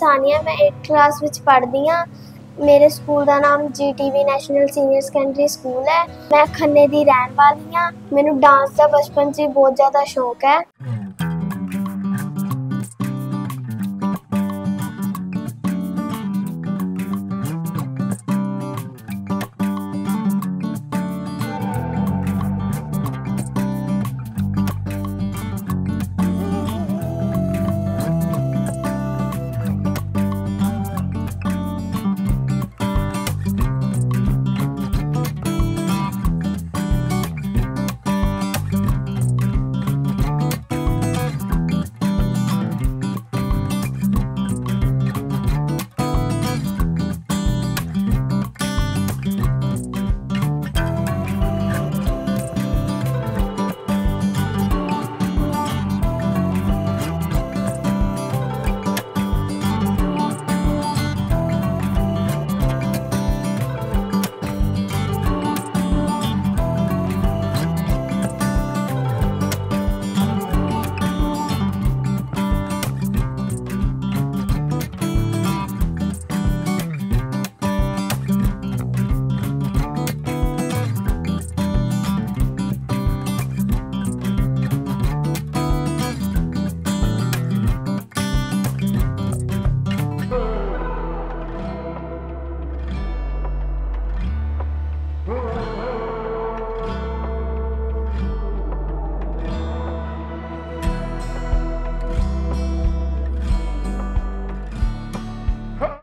ਸਾਨੀਆ, ਮੈਂ 8th class ਵਿੱਚ ਪੜ੍ਹਦੀ ਹਾਂ। ਮੇਰੇ ਸਕੂਲ ਦਾ ਨਾਮ GTV national senior secondary school ਹੈ। ਮੈਂ ਖੰਨੇ ਦੀ ਰਹਿਣ ਵਾਲੀ ਹਾਂ। ਮੈਨੂੰ ਡਾਂਸ ਦਾ ਬਚਪਨ 'ਚ ਹੀ ਬਹੁਤ ਜ਼ਿਆਦਾ ਸ਼ੌਕ ਹੈ।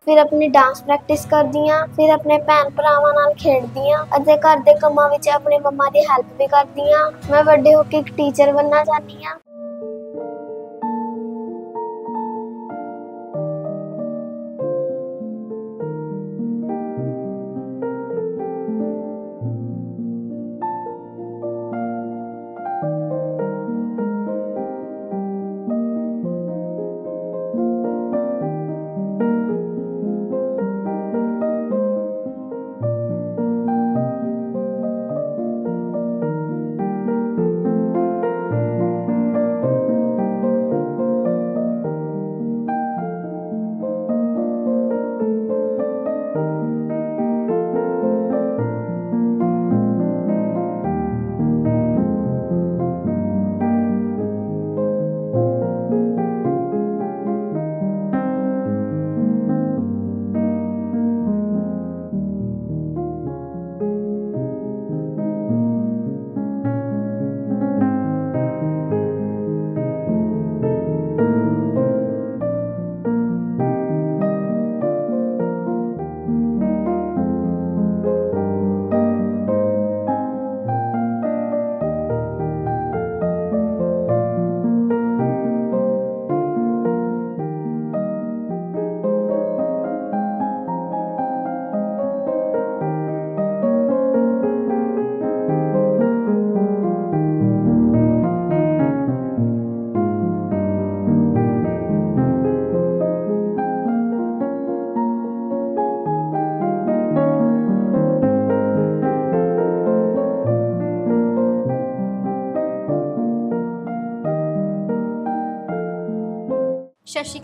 ਫਿਰ ਆਪਣੀ ਡਾਂਸ ਪ੍ਰੈਕਟਿਸ ਕਰਦੀ ਹਾਂ ਫਿਰ ਆਪਣੇ ਭੈਣ ਭਰਾਵਾਂ ਨਾਲ ਖੇਡਦੀ ਹਾਂ ਅਤੇ ਘਰ ਦੇ ਕੰਮਾਂ ਵਿੱਚ ਆਪਣੇ ਮੰਮਾ ਦੀ ਹੈਲਪ ਵੀ ਕਰਦੀ ਹਾਂ ਮੈਂ ਵੱਡੇ ਹੋ ਕੇ ਇੱਕ ਟੀਚਰ ਬਣਨਾ ਚਾਹੁੰਦੀ ਹਾਂ।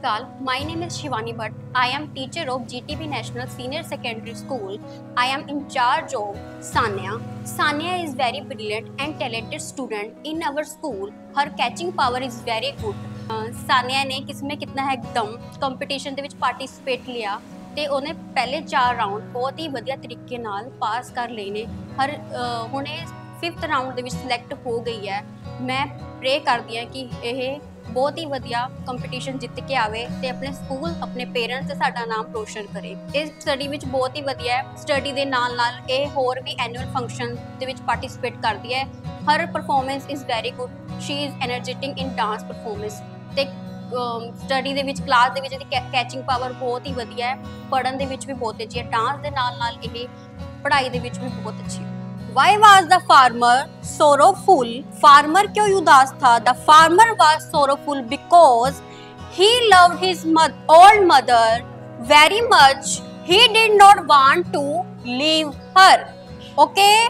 Shat Shri Akal. My name is Shivani Bhatt. I am teacher of GTB National Senior Secondary School. I am in charge of Sanya. Sanya is very brilliant and talented student in our school. Her catching power is very good. ਅਹ ਸਾਨੀਆ ਨੇ ਕਿਸਮੇ ਕਿਤਨਾ ਹੈ ਦਮ competition ਦੇ ਵਿੱਚ participate ਲਿਆ ਤੇ ਉਹਨੇ ਪਹਿਲੇ 4 ਰਾਊਂਡ ਬਹੁਤ ਹੀ ਵਧੀਆ ਤਰੀਕੇ ਨਾਲ ਪਾਸ ਕਰ ਲਏ ਨੇ ਹਰ ਅਹ ਹੁਣੇ 5th ਰਾਊਂਡ ਦੇ ਵਿੱਚ ਸਿਲੈਕਟ ਹੋ ਗਈ ਹੈ ਮੈਂ ਪ੍ਰੇ ਕਰਦੀ ਹਾਂ ਕਿ ਇਹ ਬਹੁਤ ਹੀ ਵਧੀਆ ਕੰਪੀਟੀਸ਼ਨ ਜਿੱਤ ਕੇ ਆਵੇ ਤੇ ਆਪਣੇ ਸਕੂਲ ਆਪਣੇ ਪੇਰੈਂਟਸ ਤੇ ਸਾਡਾ ਨਾਮ ਰੋਸ਼ਨ ਕਰੇ। ਇਹ ਸਟੱਡੀ ਵਿੱਚ ਬਹੁਤ ਹੀ ਵਧੀਆ ਹੈ। ਸਟੱਡੀ ਦੇ ਨਾਲ ਨਾਲ ਇਹ ਹੋਰ ਵੀ ਐਨੂਅਲ ਫੰਕਸ਼ਨ ਦੇ ਵਿੱਚ ਪਾਰਟਿਸਿਪੇਟ ਕਰਦੀ ਹੈ। ਹਰ performance is very good she is energetic in dance performance ਤੇ ਸਟੱਡੀ ਦੇ ਵਿੱਚ ਕਲਾਸ ਦੇ ਵਿੱਚ ਇਹਦੀ ਕੈਚਿੰਗ ਪਾਵਰ ਬਹੁਤ ਹੀ ਵਧੀਆ ਹੈ। ਪੜਨ ਦੇ ਵਿੱਚ ਵੀ ਬਹੁਤ ਅੱਛੀ ਹੈ। ਡਾਂਸ ਦੇ ਨਾਲ ਨਾਲ ਇਹ ਪੜ੍ਹਾਈ ਦੇ ਵਿੱਚ ਵੀ ਬਹੁਤ ਅੱਛੀ ਹੈ। Why was the farmer sorrowful? Farmer क्यों उदास था? The farmer was sorrowful because he loved his mo- old mother very much. He did not want to leave her. Okay?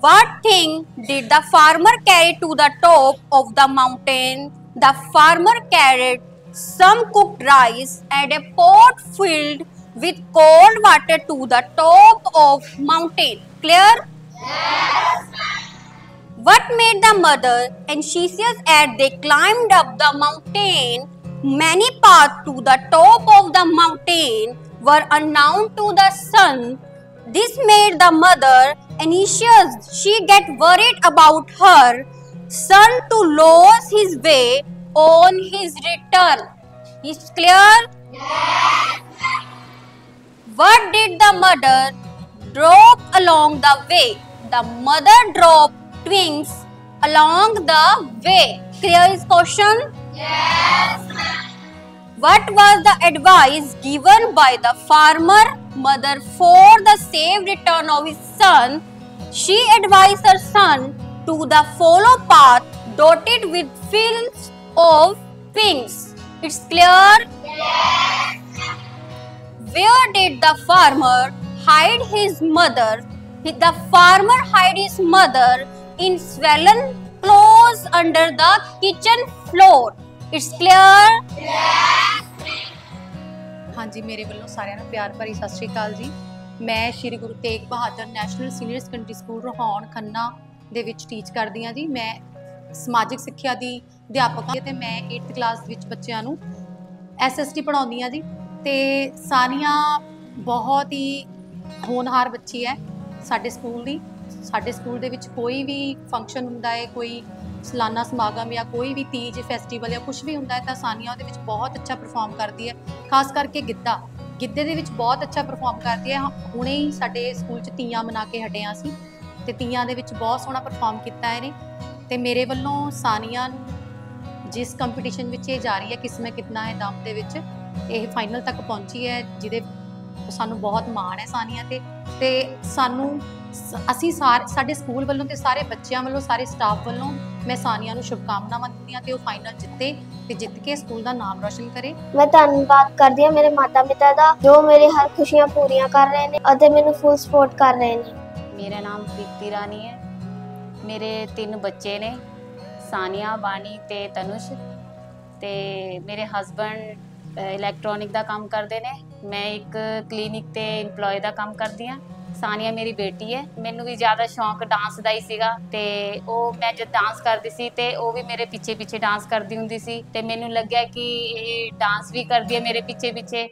What thing did the farmer carry to the top of the mountain? the farmer carried some cooked rice and a pot filled with cold water to the top of mountain. Clear? Yes. What made the mother anxious as they climbed up the mountain? Many paths to the top of the mountain were unknown to the son. This made the mother anxious. She get worried about her son to lose his way on his return. Is clear? What did the mother drop along the way? The mother dropped twigs along the way. Clear is question? Yes. What was the advice given by the farmer mother for the safe return of his son? She advised her son to the follow path dotted with fields of pinks. It's clear? Where did the farmer hide his mother? The farmer hid his mother in swollen clothes under the kitchen floor. It's clear? ਹਾਂਜੀ, ਮੇਰੇ ਵੱਲੋਂ ਸਾਰਿਆਂ ਨੂੰ ਪਿਆਰ ਭਰੀ ਸਤਿ ਸ਼੍ਰੀ ਅਕਾਲ ਜੀ ਮੈਂ Shri Guru Tegh Bahadur national senior secondary school Rohaun Khanna ਦੇ ਵਿੱਚ ਟੀਚ ਕਰਦੀ ਹਾਂ ਜੀ ਮੈਂ ਸਮਾਜਿਕ ਸਿੱਖਿਆ ਦੀ ਅਧਿਆਪਕ ਹਾਂ ਤੇ ਮੈਂ 8th ਕਲਾਸ ਵਿੱਚ ਬੱਚਿਆਂ ਨੂੰ ਐਸਐਸਟੀ ਪੜਾਉਂਦੀ ਹਾਂ ਜੀ ਤੇ ਸਾਨੀਆ ਬਹੁਤ ਹੀ ਹੋਣਹਾਰ ਬੱਚੀ ਹੈ ਸਾਡੇ ਸਕੂਲ ਦੀ। ਸਾਡੇ ਸਕੂਲ ਦੇ ਵਿੱਚ ਕੋਈ ਵੀ ਫੰਕਸ਼ਨ ਹੁੰਦਾ ਹੈ, ਕੋਈ ਸਲਾਨਾ ਸਮਾਗਮ ਜਾਂ ਕੋਈ ਵੀ ਤੀਜ ਫੈਸਟੀਵਲ ਜਾਂ ਕੁਝ ਵੀ ਹੁੰਦਾ ਹੈ ਤਾਂ ਸਾਨੀਆ ਉਹਦੇ ਵਿੱਚ ਬਹੁਤ ਅੱਛਾ ਪਰਫਾਰਮ ਕਰਦੀ ਹੈ। ਖਾਸ ਕਰਕੇ ਗਿੱਧਾ। ਗਿੱਧੇ ਦੇ ਵਿੱਚ ਬਹੁਤ ਅੱਛਾ ਪਰਫਾਰਮ ਕਰਦੀ ਹੈ। ਹੁਣੇ ਹੀ ਸਾਡੇ ਸਕੂਲ 'ਚ ਤੀਆਂ ਮਨਾ ਕੇ ਹਟੇ ਹਾਂ ਅਸੀਂ ਤੇ ਤੀਆਂ ਦੇ ਵਿੱਚ ਬਹੁਤ ਸੋਹਣਾ ਪਰਫਾਰਮ ਕੀਤਾ ਇਹਨੇ ਤੇ ਮੇਰੇ ਵੱਲੋਂ ਸਾਨੀਆ ਨੂੰ ਜਿਸ ਕੰਪੀਟੀਸ਼ਨ ਵਿੱਚ ਇਹ ਜਾ ਰਹੀ ਹੈ ਕਿਸਮੇ ਕਿਤਨਾ ਹੈ ਦਮ ਦੇ ਵਿੱਚ ਇਹ ਫਾਈਨਲ ਤੱਕ ਪਹੁੰਚੀ ਹੈ ਜਿਹਦੇ ਸਾਨੂੰ ਬਹੁਤ ਮਾਣ ਹੈ ਸਾਨੀਆ ਤੇ ਤੇ ਸਾਨੂੰ ਅਸੀਂ ਸਾਰੇ ਸਾਡੇ ਸਕੂਲ ਵੱਲੋਂ ਤੇ ਸਾਰੇ ਬੱਚਿਆਂ ਵੱਲੋਂ ਸਾਰੇ ਸਟਾਫ ਵੱਲੋਂ ਮੈਂ ਸਾਨੀਆ ਨੂੰ ਸ਼ੁਭਕਾਮਨਾਵਾਂ ਦਿੰਦੀ ਹਾਂ ਤੇ ਉਹ ਫਾਈਨਲ ਜਿੱਤੇ ਤੇ ਜਿੱਤ ਕੇ ਸਕੂਲ ਦਾ ਨਾਮ ਰੋਸ਼ਨ ਕਰੇ। ਮੈਂ ਧੰਨਵਾਦ ਕਰਦੀ ਹਾਂ ਮੇਰੇ ਮਾਤਾ ਪਿਤਾ ਦਾ ਜੋ ਮੇਰੀ ਹਰ ਖੁਸ਼ੀਆਂ ਪੂਰੀਆਂ ਕਰ ਰਹੇ ਨੇ ਅਤੇ ਮੈਨੂੰ ਫੁੱਲ ਸਪੋਰਟ ਕਰ ਰਹੇ ਨੇ। ਮੇਰਾ ਨਾਮ ਪ੍ਰੀਤੀ ਰਾਣੀ ਹੈ। ਮੇਰੇ ਤਿੰਨ ਬੱਚੇ ਨੇ ਸਾਨੀਆ ਬਾਣੀ ਤੇ ਤਨੁਸ਼ ਤੇ ਮੇਰੇ ਹਸਬੰਡ ਇਲੈਕਟ੍ਰੋਨਿਕ ਦਾ ਕੰਮ ਕਰਦੇ ਨੇ। ਮੈਂ ਇੱਕ ਕਲੀਨਿਕ ਤੇ EMPLOYE ਦਾ ਕੰਮ ਕਰਦੀ ਹਾਂ। ਸਾਨੀਆ ਮੇਰੀ ਬੇਟੀ ਹੈ। ਮੈਨੂੰ ਵੀ ਜ਼ਿਆਦਾ ਸ਼ੌਂਕ ਡਾਂਸ ਦਾ ਹੀ ਸੀਗਾ ਤੇ ਉਹ ਮੈਂ ਜਦ ਡਾਂਸ ਕਰਦੀ ਸੀ ਤੇ ਉਹ ਵੀ ਮੇਰੇ ਪਿੱਛੇ ਪਿੱਛੇ ਡਾਂਸ ਕਰਦੀ ਹੁੰਦੀ ਸੀ ਤੇ ਮੈਨੂੰ ਲੱਗਿਆ ਕਿ ਇਹ ਡਾਂਸ ਵੀ ਕਰਦੀ ਹੈ ਮੇਰੇ ਪਿੱਛੇ ਪਿੱਛੇ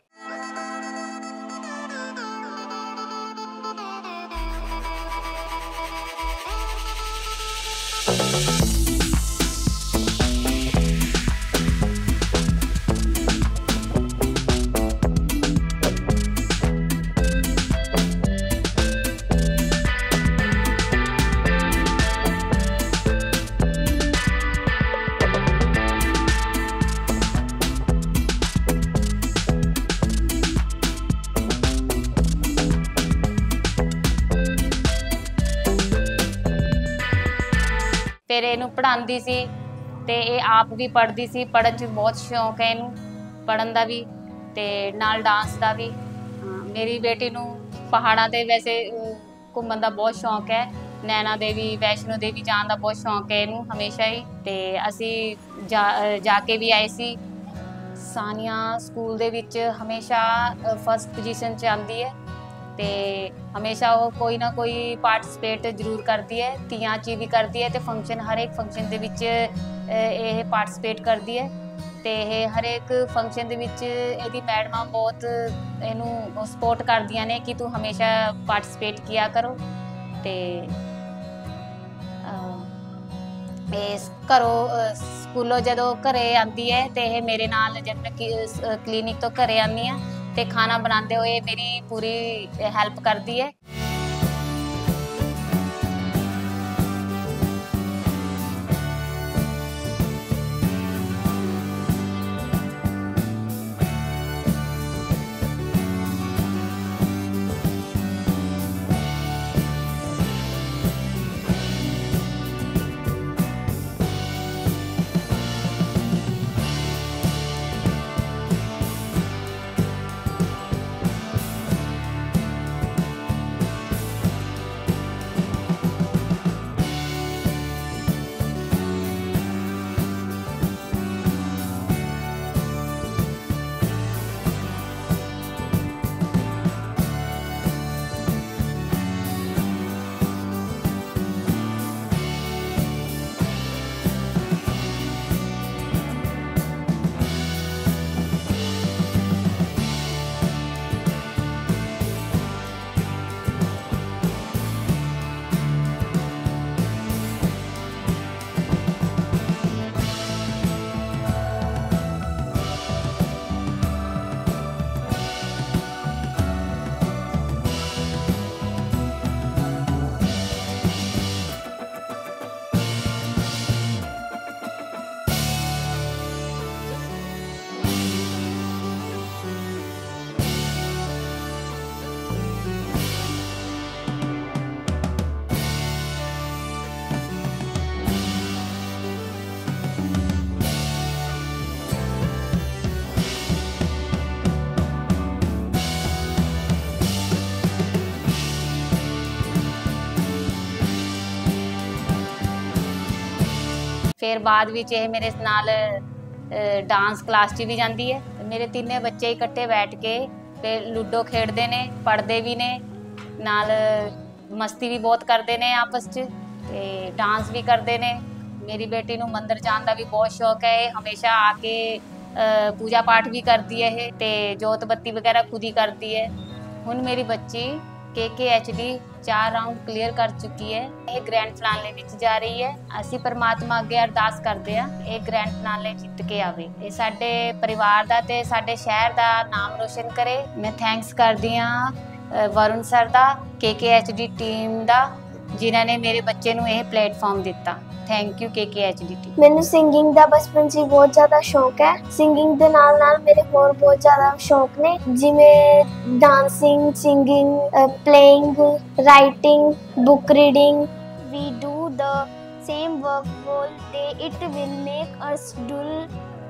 ਫਿਰ ਇਹਨੂੰ ਪੜ੍ਹਾਉਂਦੀ ਸੀ ਤੇ ਇਹ ਆਪ ਵੀ ਪੜ੍ਹਦੀ ਸੀ, ਪੜ੍ਹਨ 'ਚ ਬਹੁਤ ਸ਼ੌਂਕ ਹੈ ਇਹਨੂੰ, ਪੜ੍ਹਨ ਦਾ ਵੀ ਤੇ ਨਾਲ ਡਾਂਸ ਦਾ ਵੀ। ਮੇਰੀ ਬੇਟੀ ਨੂੰ ਪਹਾੜਾਂ ਤੇ ਵੈਸੇ ਘੁੰਮਣ ਦਾ ਬਹੁਤ ਸ਼ੌਂਕ ਹੈ ਨੈਣਾ ਦੇਵੀ, ਵੈਸ਼ਨੋ ਦੇਵੀ ਜਾਣ ਦਾ ਬਹੁਤ ਸ਼ੌਂਕ ਹੈ ਇਹਨੂੰ ਹਮੇਸ਼ਾ ਹੀ। ਤੇ ਅਸੀਂ ਜਾ ਜਾ ਕੇ ਵੀ ਆਏ ਸੀ। ਸਾਨੀਆ ਸਕੂਲ ਦੇ ਵਿੱਚ ਹਮੇਸ਼ਾ ਫਸਟ ਪੋਜੀਸ਼ਨ 'ਚ ਆਉਂਦੀ ਹੈ। ਤੇ ਹਮੇਸ਼ਾ ਉਹ ਕੋਈ ਨਾ ਕੋਈ ਪਾਰਟਿਸਿਪੇਟ ਜ਼ਰੂਰ ਕਰਦੀ ਹੈ ਤੀਆਂ 'ਚ ਵੀ ਕਰਦੀ ਹੈ ਤੇ ਫੰਕਸ਼ਨ ਹਰ ਇੱਕ ਫੰਕਸ਼ਨ ਦੇ ਵਿੱਚ ਇਹ ਪਾਰਟਿਸਿਪੇਟ ਕਰਦੀ ਹੈ ਤੇ ਇਹ ਹਰ ਇੱਕ ਫੰਕਸ਼ਨ ਦੇ ਵਿੱਚ ਇਹਦੀ ਮੈਡਮਾਂ ਬਹੁਤ ਇਹਨੂੰ ਸਪੋਰਟ ਕਰਦੀਆਂ ਨੇ ਕਿ ਤੂੰ ਹਮੇਸ਼ਾ ਪਾਰਟਿਸਿਪੇਟ ਕੀਆ ਕਰੋ ਤੇ ਅਹ, ਇਹ ਘਰੋਂ ਸਕੂਲੋਂ ਜਦੋਂ ਘਰੇ ਆਂਦੀ ਹੈ ਤੇ ਇਹ ਮੇਰੇ ਨਾਲ ਜਦ ਮੈਂ ਕਲੀਨਿਕ ਤੋਂ ਘਰੇ ਆਉਂਦੀ ਹਾਂ। ਤੇ ਖਾਣਾ ਬਣਾਉਂਦੇ ਹੋਏ ਮੇਰੀ ਪੂਰੀ ਹੈਲਪ ਕਰਦੀ ਹੈ। ਫਿਰ ਬਾਅਦ ਵਿੱਚ ਇਹ ਮੇਰੇ ਨਾਲ ਡਾਂਸ ਕਲਾਸ 'ਚ ਵੀ ਜਾਂਦੀ ਹੈ। ਮੇਰੇ ਤਿੰਨੇ ਬੱਚੇ ਇਕੱਠੇ ਬੈਠ ਕੇ ਤੇ ਲੂਡੋ ਖੇਡਦੇ ਨੇ, ਪੜ੍ਹਦੇ ਵੀ ਨੇ, ਨਾਲ ਮਸਤੀ ਵੀ ਬਹੁਤ ਕਰਦੇ ਨੇ ਆਪਸ 'ਚ ਤੇ ਡਾਂਸ ਵੀ ਕਰਦੇ ਨੇ। ਮੇਰੀ ਬੇਟੀ ਨੂੰ ਮੰਦਰ ਜਾਣ ਦਾ ਵੀ ਬਹੁਤ ਸ਼ੌਕ ਹੈ, ਇਹ ਹਮੇਸ਼ਾ ਆ ਕੇ ਪੂਜਾ ਪਾਠ ਵੀ ਕਰਦੀ ਹੈ ਇਹ ਤੇ ਜੋਤ ਬੱਤੀ ਵਗੈਰਾ ਖੁਦ ਹੀ ਕਰਦੀ ਹੈ। ਹੁਣ ਮੇਰੀ ਬੱਚੀ KKHD ਚਾਰ ਰਾਉਂਡ ਕਲੀਅਰ ਕਰ ਚੁੱਕੀ ਹੈ। ਇਹ ਗ੍ਰੈਂਡ ਫਾਈਨਲ ਵਿੱਚ ਜਾ ਰਹੀ ਹੈ। ਅਸੀਂ ਪਰਮਾਤਮਾ ਅੱਗੇ ਅਰਦਾਸ ਕਰਦੇ ਹਾਂ, ਇਹ ਗ੍ਰੈਂਡ ਫਾਈਨਲ ਜਿੱਤ ਕੇ ਆਵੇ। ਇਹ ਸਾਡੇ ਪਰਿਵਾਰ ਦਾ ਤੇ ਸਾਡੇ ਸ਼ਹਿਰ ਦਾ ਨਾਮ ਰੋਸ਼ਨ ਕਰੇ। ਮੈਂ ਥੈਂਕਸ ਕਰਦੀ ਹਾਂ ਵਰੁਣ ਸਰ ਦਾ KKHD ਟੀਮ ਦਾ। ਜਿਨ੍ਹਾਂ ਨੇ ਮੇਰੇ ਬੱਚੇ ਨੂੰ ਇਹ ਪਲੇਟਫਾਰਮ ਦਿੱਤਾ ਥੈਂਕ ਯੂ KKHD ਟੀਮ ਮੈਨੂੰ ਸਿੰਗਿੰਗ ਦਾ ਬਚਪਨ 'ਚ ਹੀ ਬਹੁਤ ਜ਼ਿਆਦਾ ਸ਼ੌਕ ਹੈ ਸਿੰਗਿੰਗ ਦੇ ਨਾਲ ਨਾਲ ਮੇਰੇ ਹੋਰ ਬਹੁਤ ਜ਼ਿਆਦਾ ਸ਼ੌਕ ਨੇ ਜਿਵੇਂ dancing singing playing writing book reading we do the same work whole day it will make us dull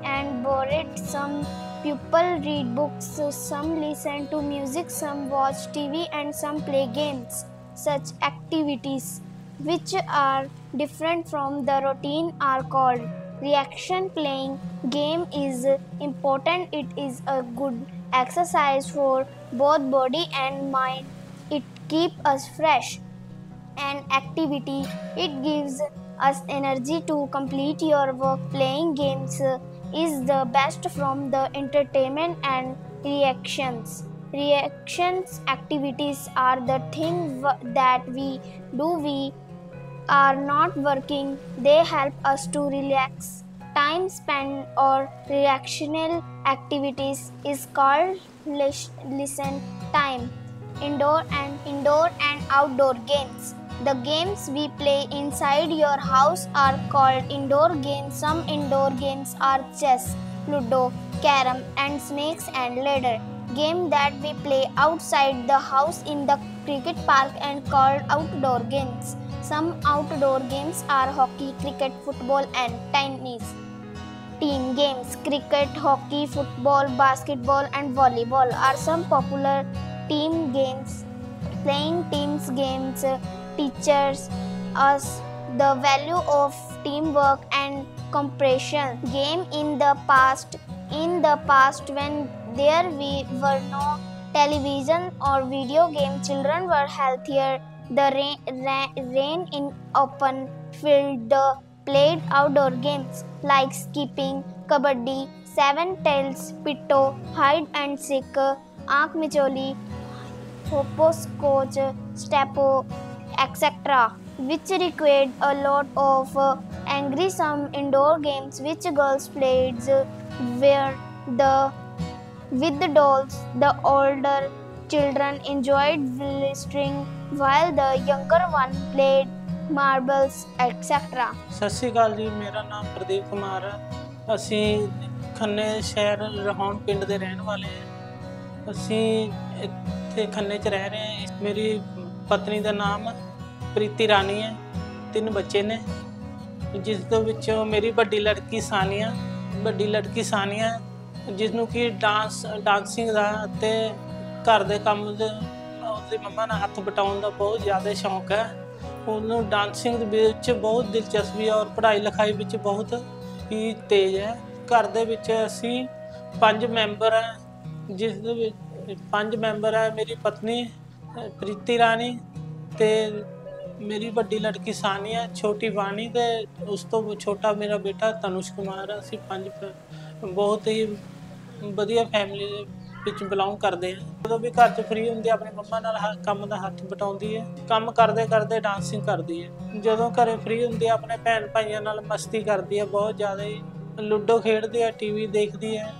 and bored some people read books some listen to music some watch tv and some play games such activities which are different from the routine are called. Reaction playing game is important. It is a good exercise for both body and mind. It keep us fresh. An activity it gives us energy to complete your work. Playing games is the best from the entertainment and reactions reactions activities are the thing that we do. We are not working. They help us to relax. Time spent or reactional activities is called lis- listen time. Indoor and indoor and outdoor games. The games we play inside your house are called indoor games. Some indoor games are chess ludo carom and snakes and ladder game that we play outside the house in the cricket park and called outdoor games some outdoor games are hockey cricket football and tennis Team games cricket, hockey, football, basketball, and volleyball are some popular team games. Playing teams games uh, teaches us the value of teamwork and cooperation. Game in the past. In the past, when there we were no television or video game, children were healthier. The rain, ra- rain in open field. The played outdoor games like skipping, kabaddi, seven tails, pitto, hide and seek, aank micholi, hopscotch, stepo, etc. which required a lot of uh, angry some indoor games which girls played were the with the dolls, the older children enjoyed blistering while the younger one played marbles etc ਸਤਿ ਸ਼੍ਰੀ ਅਕਾਲ ਜੀ, ਮੇਰਾ ਨਾਮ ਪ੍ਰਦੀਪ ਕੁਮਾਰ ਹੈ। ਅਸੀਂ ਖੰਨੇ ਸ਼ਹਿਰ ਰਹਾਉਣ ਪਿੰਡ ਦੇ ਰਹਿਣ ਵਾਲੇ ਹਾਂ। ਅਸੀਂ ਇੱਥੇ ਖੰਨੇ 'ਚ ਰਹਿ ਰਹੇ ਹਾਂ। ਮੇਰੀ ਪਤਨੀ ਦਾ ਨਾਮ ਪ੍ਰੀਤੀ ਰਾਣੀ ਹੈ। ਤਿੰਨ ਬੱਚੇ ਨੇ। ਜਿਸ ਦੇ ਵਿੱਚੋਂ ਮੇਰੀ ਵੱਡੀ ਲੜਕੀ ਸਾਨੀਆ, ਵੱਡੀ ਲੜਕੀ ਸਾਨੀਆ ਜਿਸ ਨੂੰ ਕਿ ਡਾਂਸ ਡਾਂਸਿੰਗ ਦਾ ਅਤੇ ਘਰ ਦੇ ਕੰਮ ਦੇ, ਉਹਦੀ ਮੰਮਾ ਨਾਲ ਹੱਥ ਬਟਾਉਣ ਦਾ ਬਹੁਤ ਜ਼ਿਆਦਾ ਸ਼ੌਂਕ ਹੈ। ਉਹਨੂੰ ਡਾਂਸਿੰਗ ਦੇ ਵਿੱਚ ਬਹੁਤ ਦਿਲਚਸਪੀ ਹੈ ਔਰ ਪੜ੍ਹਾਈ ਲਿਖਾਈ ਵਿੱਚ ਬਹੁਤ ਹੀ ਤੇਜ਼ ਹੈ। ਘਰ ਦੇ ਵਿੱਚ ਅਸੀਂ ਪੰਜ ਮੈਂਬਰ ਹੈ, ਜਿਸ ਦੇ ਵਿੱਚ ਪੰਜ ਮੈਂਬਰ ਹੈ ਮੇਰੀ ਪਤਨੀ, ਪ੍ਰੀਤੀ ਰਾਣੀ ਤੇ ਮੇਰੀ ਵੱਡੀ ਲੜਕੀ ਸਾਨੀਆ ਛੋਟੀ ਬਾਣੀ ਤੇ ਉਸ ਤੋਂ ਛੋਟਾ ਮੇਰਾ ਬੇਟਾ ਤਨੁਸ਼ ਕੁਮਾਰ ਅਸੀਂ ਪੰਜ ਬਹੁਤ ਹੀ ਵਧੀਆ ਫੈਮਿਲੀ ਦੇ ਵਿੱਚ ਬਿਲੋਂਗ ਕਰਦੇ ਹਾਂ ਜਦੋਂ ਵੀ ਘਰ 'ਚ ਫ੍ਰੀ ਹੁੰਦੀ ਹੈ ਆਪਣੇ ਮੰਮਾ ਨਾਲ ਹਰ ਕੰਮ ਦਾ ਹੱਥ ਬਟਾਉਂਦੀ ਹੈ ਕੰਮ ਕਰਦੇ ਕਰਦੇ ਡਾਂਸਿੰਗ ਕਰਦੀ ਹੈ ਜਦੋਂ ਘਰੇ ਫ੍ਰੀ ਹੁੰਦੀ ਆ, ਆਪਣੇ ਭੈਣ ਭਾਈਆਂ ਨਾਲ ਮਸਤੀ ਕਰਦੀ ਹੈ ਬਹੁਤ ਜ਼ਿਆਦਾ ਹੀ। ਲੁੱਡੋ ਖੇਡਦੀ ਹੈ ਟੀਵੀ ਦੇਖਦੀ ਹੈ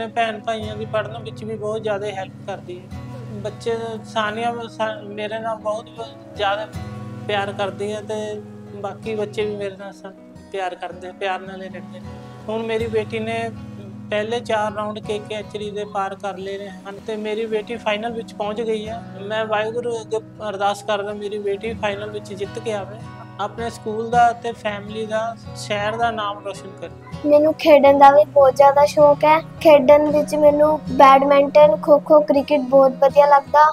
ਆਪਣੇ ਭੈਣ ਭਾਈਆਂ ਦੀ ਪੜ੍ਹਨ ਵਿੱਚ ਵੀ ਬਹੁਤ ਜ਼ਿਆਦਾ ਹੈਲਪ ਕਰਦੀ ਹੈ। ਬੱਚੇ ਸਾਨੀਆ ਸਾ- ਮੇਰੇ ਨਾਲ ਬਹੁਤ ਜ਼ਿਆਦਾ ਪਿਆਰ ਕਰਦੀ ਹੈ ਤੇ ਬਾਕੀ ਬੱਚੇ ਵੀ ਮੇਰੇ ਨਾਲ ਸ- ਪਿਆਰ ਕਰਦੇ ਆ, ਪਿਆਰ ਨਾਲ ਹੀ ਰਹਿੰਦੇ ਨੇ। ਹੁਣ ਮੇਰੀ ਬੇਟੀ ਨੇ ਪਹਿਲੇ 4 ਰਾਉਂਡ ਕੇਕੇਐਚਰੀ ਦੇ ਪਾਰ ਕਰ ਲਏ ਨੇ ਹਨ ਤੇ ਮੇਰੀ ਬੇਟੀ ਫਾਈਨਲ ਵਿੱਚ ਪਹੁੰਚ ਗਈ ਹੈ ਮੈਂ ਵਾਹਿਗੁਰੂ ਅੱਗੇ ਅਰਦਾਸ ਕਰਦਾ ਮੇਰੀ ਬੇਟੀ ਫਾਈਨਲ ਵਿੱਚ ਜਿੱਤ ਕੇ ਆਵੇ। ਆਪਣੇ ਸਕੂਲ ਦਾ ਤੇ ਫੈਮਿਲੀ ਦਾ, ਸ਼ਹਿਰ ਦਾ ਨਾਮ ਰੋਸ਼ਨ ਕਰੇ। ਮੈਨੂੰ ਖੇਡਣ ਦਾ ਵੀ ਬਹੁਤ ਜ਼ਿਆਦਾ ਸ਼ੌਕ ਹੈ। ਖੇਡਣ ਵਿੱਚ ਮੈਨੂੰ ਬੈਡਮਿੰਟਨ ਖੋ ਖੋ ਕ੍ਰਿਕਟ ਬਹੁਤ ਵਧੀਆ ਲੱਗਦਾ।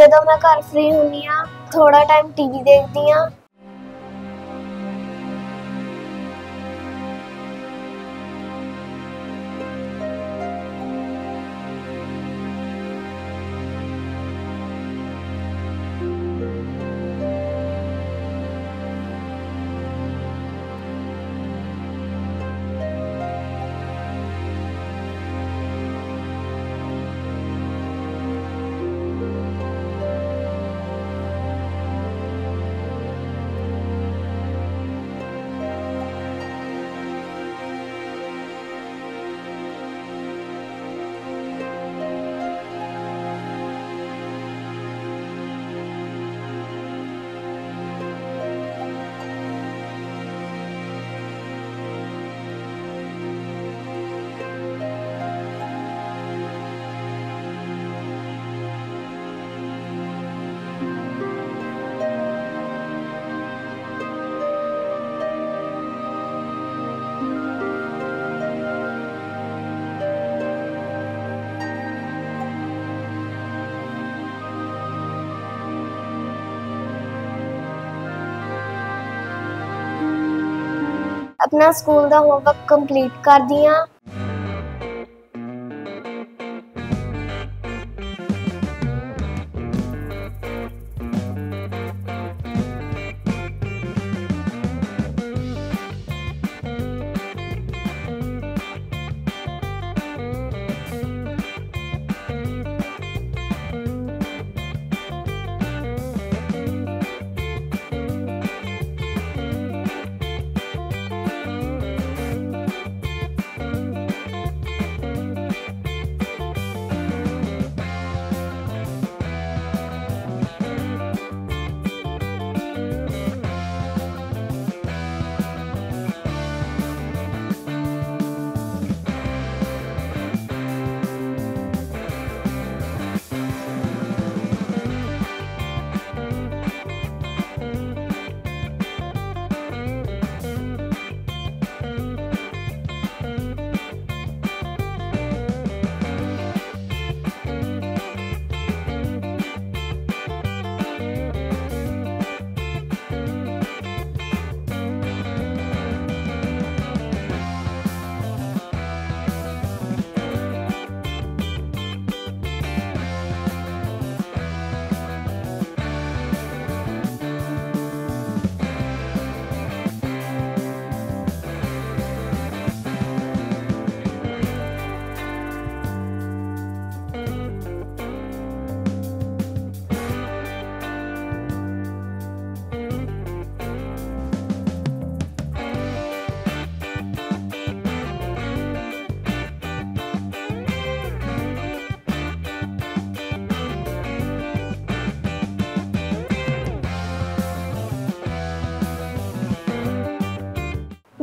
ਜਦੋਂ ਮੈਂ ਘਰ ਫ੍ਰੀ ਹੁੰਨੀ ਆ ਥੋੜਾ ਟਾਈਮ ਟੀਵੀ ਦੇਖਦੀ ਆ ਆਪਣਾ ਸਕੂਲ ਦਾ ਹੋਮਵਰਕ ਕੰਪਲੀਟ ਕਰਦੀ ਆ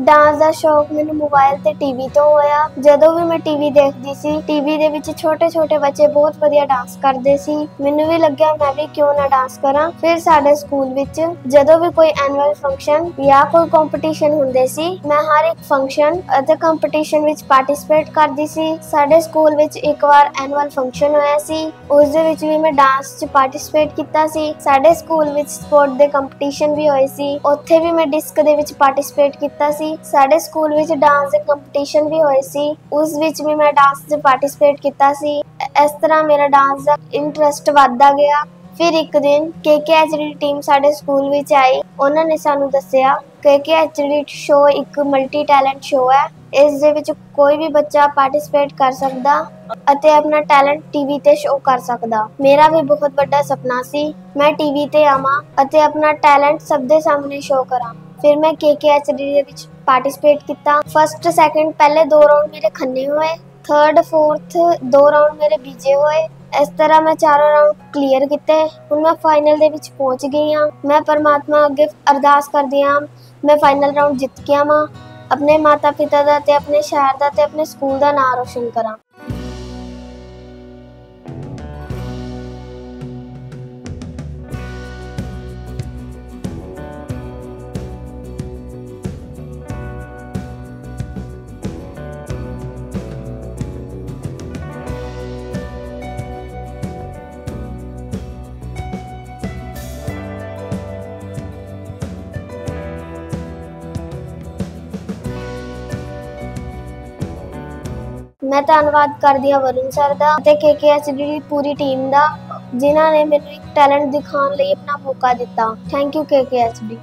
ਡਾਂਸ ਦਾ ਸ਼ੌਕ ਮੈਨੂੰ ਮੋਬਾਈਲ ਤੇ ਟੀਵੀ ਤੋਂ ਹੋਇਆ। ਜਦੋਂ ਵੀ ਮੈਂ ਟੀਵੀ ਦੇਖਦੀ ਸੀ, ਟੀਵੀ ਦੇ ਵਿੱਚ ਛੋਟੇ-ਛੋਟੇ ਬੱਚੇ ਬਹੁਤ ਵਧੀਆ ਡਾਂਸ ਕਰਦੇ ਸੀ। ਮੈਨੂੰ ਵੀ ਲੱਗਿਆ ਮੈਂ ਵੀ ਕਿਉਂ ਨਾ ਡਾਂਸ ਕਰਾਂ। ਫਿਰ ਸਾਡੇ ਸਕੂਲ ਵਿੱਚ ਜਦੋਂ ਵੀ ਕੋਈ ਐਨੂਅਲ ਫੰਕਸ਼ਨ ਜਾਂ ਕੋਈ ਕੰਪੀਟੀਸ਼ਨ ਹੁੰਦੇ ਸੀ, ਮੈਂ ਹਰ ਇੱਕ ਫੰਕਸ਼ਨ ਅਤੇ ਕੰਪੀਟੀਸ਼ਨ ਵਿੱਚ ਪਾਰਟਿਸਿਪੇਟ ਕਰਦੀ ਸੀ। ਸਾਡੇ ਸਕੂਲ ਵਿੱਚ ਇੱਕ ਵਾਰ ਐਨੂਅਲ ਫੰਕਸ਼ਨ ਹੋਇਆ ਸੀ। ਉਸ ਦੇ ਵਿੱਚ ਵੀ ਮੈਂ ਡਾਂਸ 'ਚ ਪਾਰਟਿਸਿਪੇਟ ਕੀਤਾ ਸੀ। ਸਾਡੇ ਸਕੂਲ ਵਿੱਚ ਸਪੋਰਟ ਦੇ ਕੰਪੀਟੀਸ਼ਨ ਵੀ ਹੋਏ ਸੀ। ਉੱਥੇ ਵੀ ਮੈਂ ਡਿਸਕ ਦੇ ਵਿੱਚ ਪਾਰਟਿਸਿਪੇਟ ਕੀਤਾ ਸੀ। ਸਾਡੇ ਸਕੂਲ ਵਿੱਚ ਡਾਂਸ ਦੇ ਕੰਪੀਟੀਸ਼ਨ ਵੀ ਹੋਏ ਸੀ। ਉਸ ਵਿੱਚ ਵੀ ਮੈਂ ਡਾਂਸ 'ਚ ਪਾਰਟਿਸਿਪੇਟ ਕੀਤਾ ਸੀ। ਇਸ ਤਰ੍ਹਾਂ ਮੇਰਾ ਡਾਂਸ ਦਾ ਇੰਟਰਸਟ ਵੱਧਦਾ ਗਿਆ। ਫਿਰ ਇੱਕ ਦਿਨ KKHD ਟੀਮ ਸਾਡੇ ਸਕੂਲ ਵਿੱਚ ਆਈ। ਉਹਨਾਂ ਨੇ ਸਾਨੂੰ ਦੱਸਿਆ KKHD ਸ਼ੋ ਇੱਕ ਮਲਟੀ ਟੈਲੈਂਟ ਸ਼ੋ ਹੈ। ਇਸ ਦੇ ਵਿੱਚ ਕੋਈ ਵੀ ਬੱਚਾ ਪਾਰਟਿਸਿਪੇਟ ਕਰ ਸਕਦਾ ਅਤੇ ਆਪਣਾ ਟੈਲੈਂਟ ਟੀਵੀ ਤੇ ਸ਼ੋ ਕਰ ਸਕਦਾ। ਮੇਰਾ ਵੀ ਬਹੁਤ ਵੱਡਾ ਸੁਪਨਾ ਸੀ। ਮੈਂ ਟੀਵੀ ਤੇ ਆਵਾਂ ਅਤੇ ਆਪਣਾ ਟੈਲੈਂਟ ਸਭ ਦੇ ਸਾਹਮਣੇ ਸ਼ੋ ਕਰਾਂ। ਫਿਰ ਮੈਂ KKHD ਦੇ ਵਿੱਚ ਪਾਰਟਿਸਿਪੇਟ ਕੀਤਾ। ਫਸਟ ਸੈਕੰਡ ਪਹਿਲੇ ਦੋ ਰਾਉਂਡ ਮੇਰੇ ਖੰਨੇ ਹੋਏ। ਥਰਡ ਫੋਰਥ ਦੋ ਰਾਉਂਡ ਮੇਰੇ ਬੀਜੇ ਹੋਏ। ਇਸ ਤਰ੍ਹਾਂ ਮੈਂ ਚਾਰੋਂ ਰਾਉਂਡ ਕਲੀਅਰ ਕੀਤੇ। ਹੁਣ ਮੈਂ ਫਾਈਨਲ ਦੇ ਵਿੱਚ ਪਹੁੰਚ ਗਈ ਹਾਂ। ਮੈਂ ਪਰਮਾਤਮਾ ਅੱਗੇ ਅਰਦਾਸ ਕਰਦੀ ਹਾਂ। ਮੈਂ ਫਾਈਨਲ ਰਾਉਂਡ ਜਿੱਤ ਕੇ ਆਵਾਂ। ਆਪਣੇ ਮਾਤਾ ਪਿਤਾ ਦਾ ਤੇ ਆਪਣੇ ਸ਼ਹਿਰ ਦਾ ਤੇ ਆਪਣੇ ਸਕੂਲ ਦਾ ਨਾਮ ਰੋਸ਼ਨ ਕਰਾਂ। ਮੈਂ ਧੰਨਵਾਦ ਕਰਦੀ ਹਾਂ ਵਰੁਣ ਸਰ ਦਾ ਤੇ KKHD ਦੀ ਪੂਰੀ ਟੀਮ ਦਾ, ਜਿਨ੍ਹਾਂ ਨੇ ਮੈਨੂੰ ਇੱਕ ਟੈਲੈਂਟ ਦਿਖਾਉਣ ਲਈ ਆਪਣਾ ਮੌਕਾ ਦਿੱਤਾ। Thank you KKHD